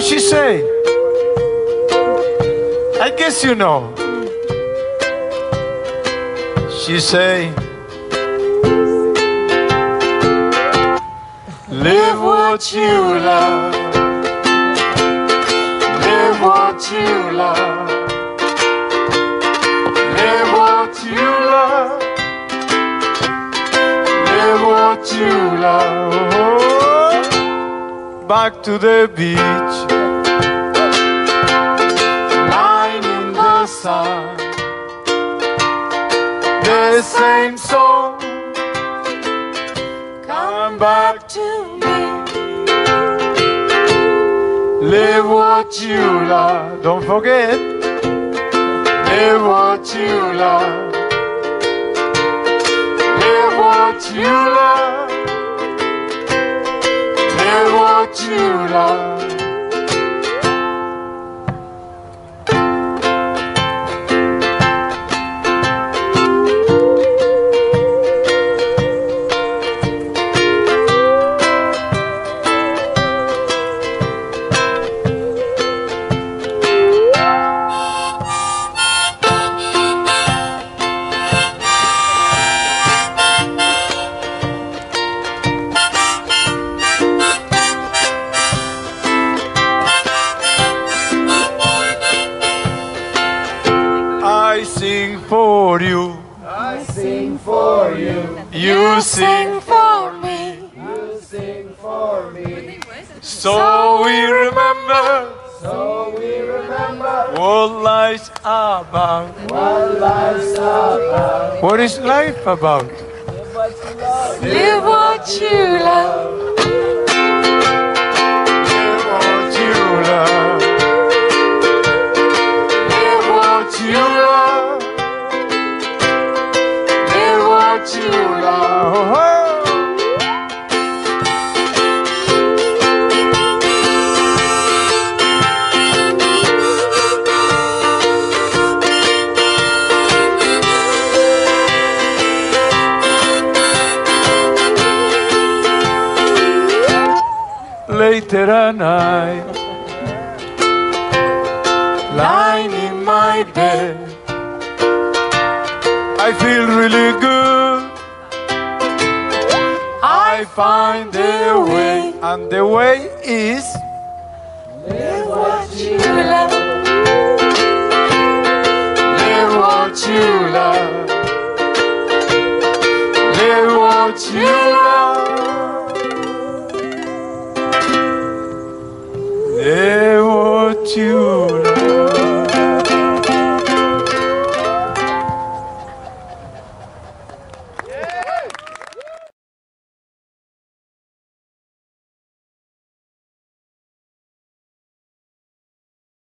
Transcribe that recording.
she say? I guess you know. She say, Live what you love. Live what you love. Live what you love. Live what you love. Back to the beach. Sun. The same song. Come back to me. Live what you love. Don't forget. Live what you love. Live what you love. Live what you love. I sing for you. I sing for you, You sing for me. you sing for me, So we remember so we remember what life's about. what life's about. What is life about? Live what you Later at night, lying in my bed, I feel really good. Find a way, and the way is Live what You love.